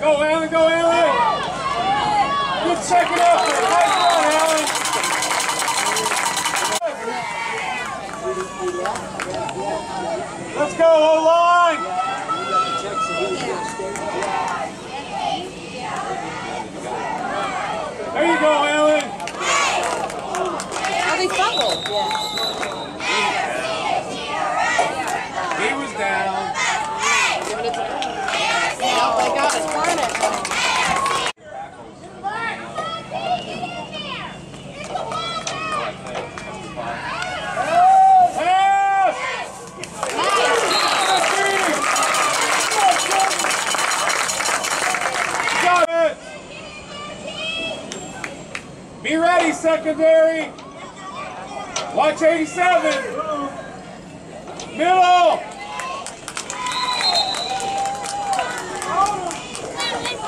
Go, Alan! go, Allen! Good second effort. Nice one, Alan! Let's go, Olaf! Secondary. Watch 87. Middle.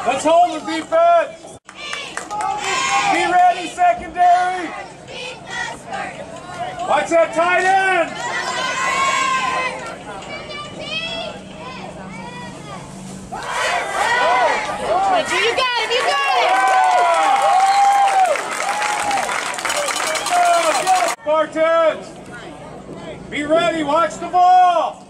Let's hold the defense. Be ready, secondary. Watch that tight end. Got him, you got Spartans. Be ready. Watch the ball.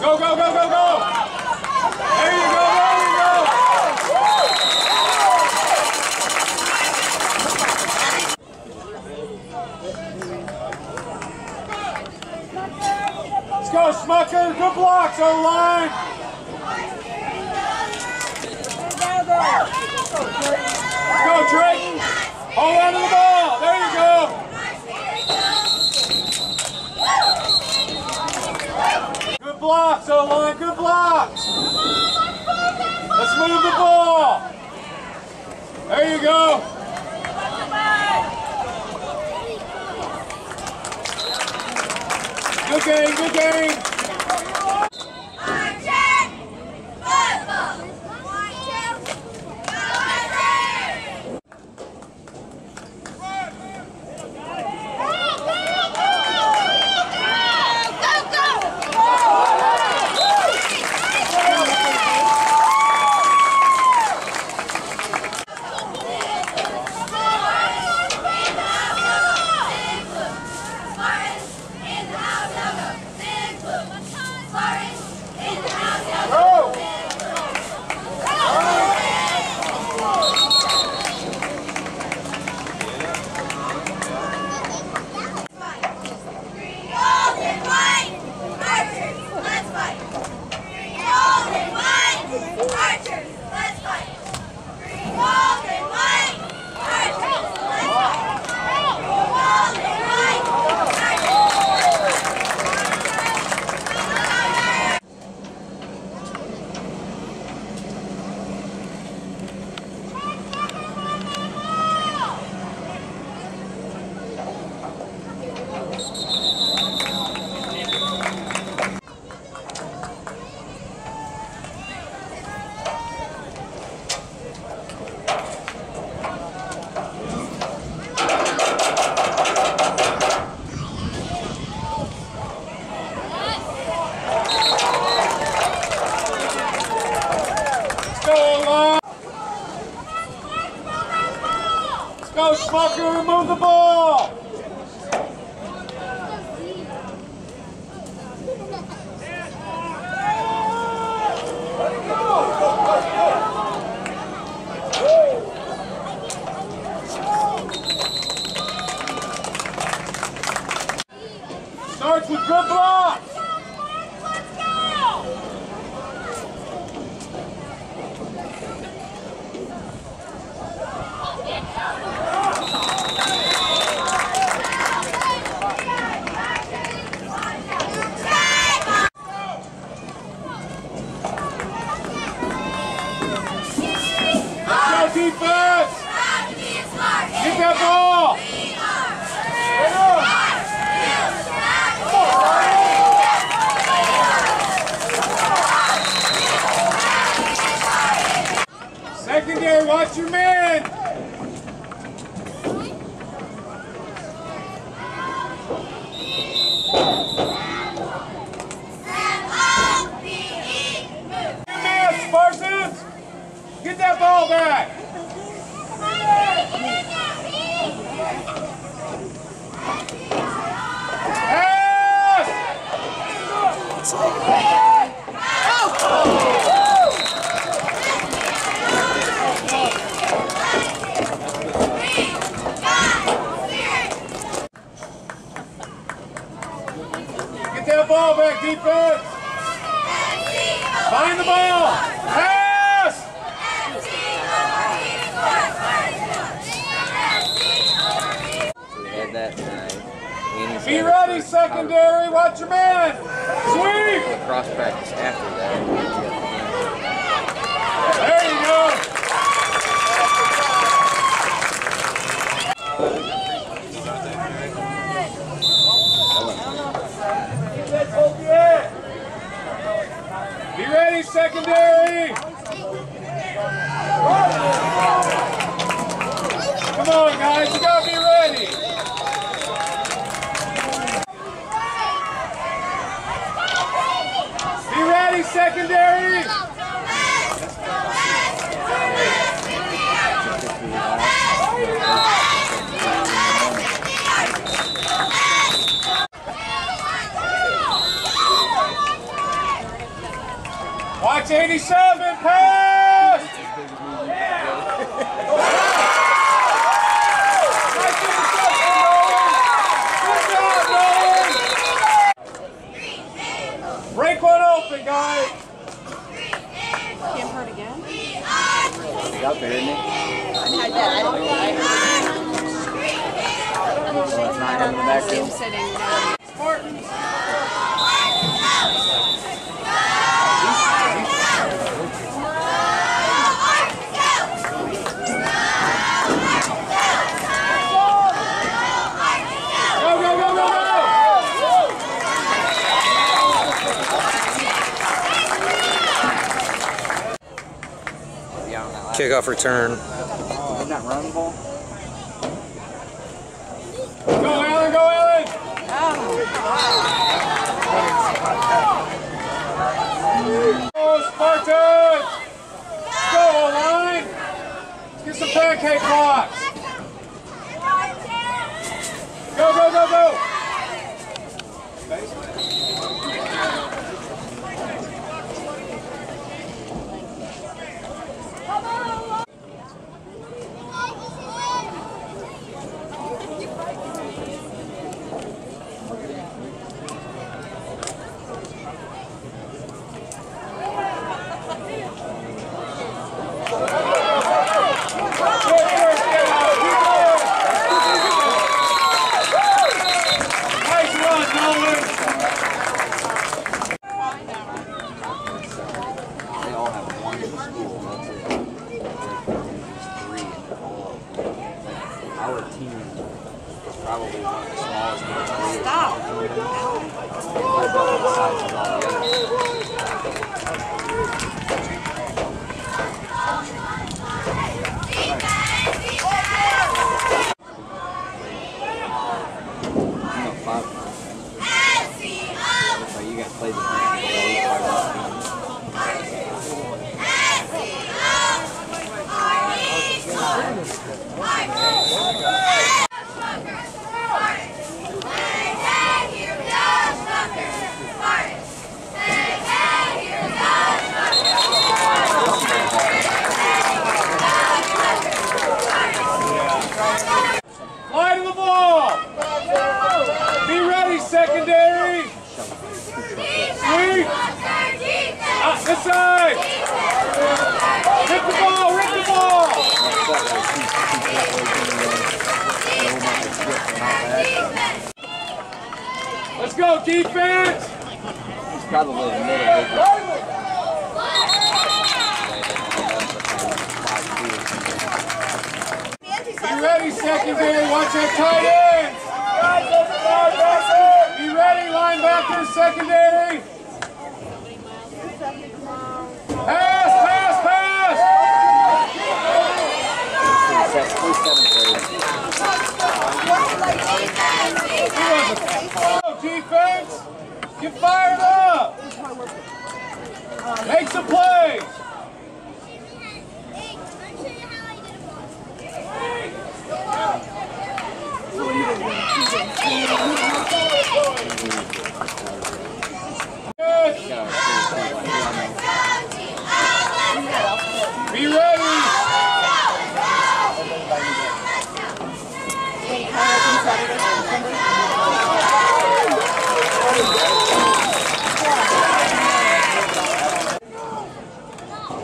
Go, go, go, go, go. There you go, there you go. Let's go, Schmucker. Good blocks line. Let's go, Drayton. Hold on to the ball. There you go. Good blocks the line. Good blocks. Let's move the ball. There you go. Good game, good game. Watch your man. that ball back, defense. Find the ball. Pass. Be ready, secondary. Watch your man. Sweep. Cross practice after that. secondary! Come on, guys, go! Kickoff return. K-Fox. Anthony, watch that tight end. Be ready, linebackers, secondary. Pass, pass, pass. Defense, get fired up. Make some plays.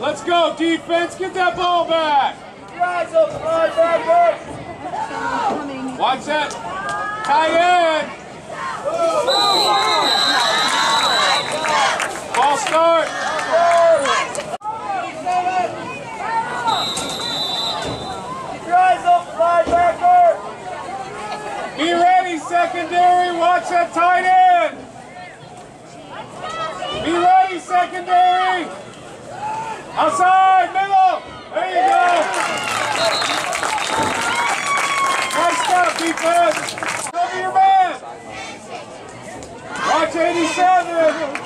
Let's go, defense. Get that ball back. Watch that. Tired. Ball start. Up, linebacker. Be ready, secondary. Watch that tight end. Be ready, secondary. Outside, middle. There you go. Nice job, defense. 87.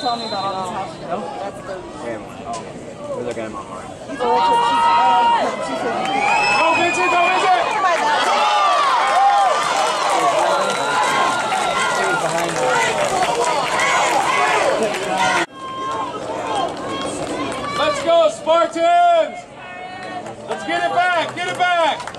Eliza keeps telling me about all this house. No? That's the. We're looking at my heart. Oh, that's what she's, uh, she said. Go, Vincent, go, Vincent! Let's go, Spartans! Let's get it back, get it back!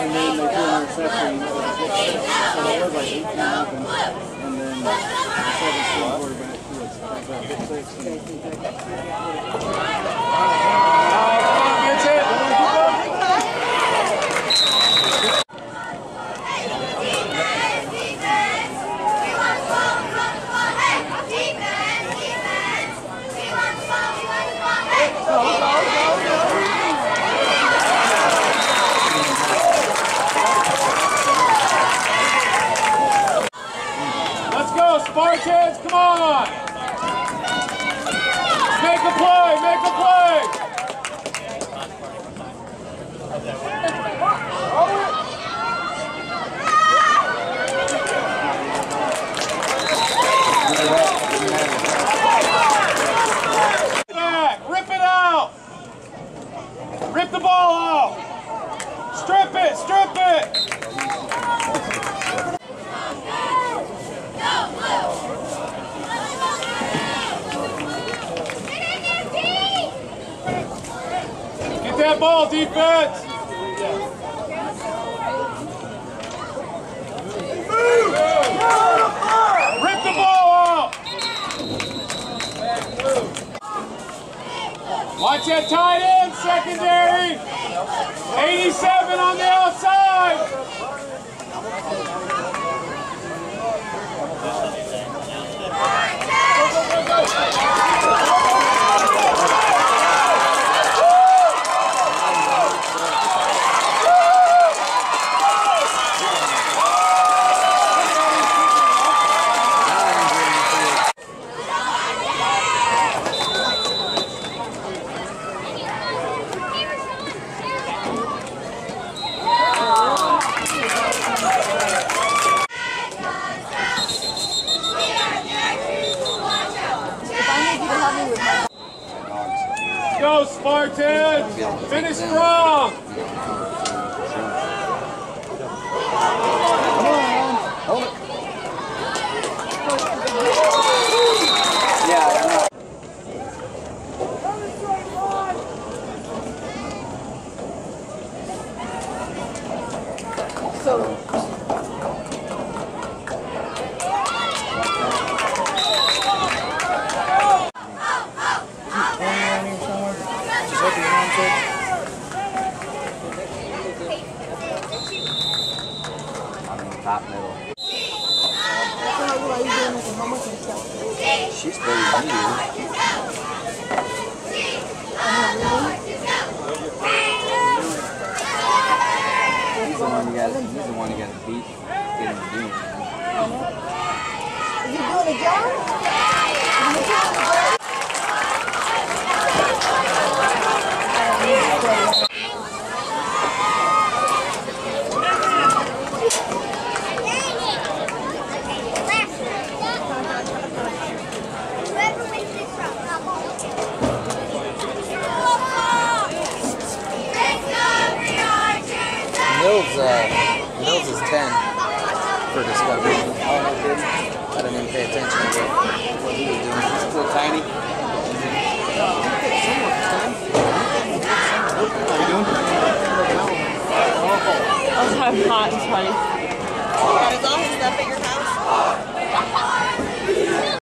And then they threw an interception. So it was like 18 nothing. And then the seven string quarterback who was uh, pick six. Vincent! Let's go, Spartans, come on! Make a play, make a play! Back, rip it out! Rip the ball out! Strip it, strip it! Get ball, defense! Rip the ball out! Watch that tight end, secondary! 87 on the outside! 저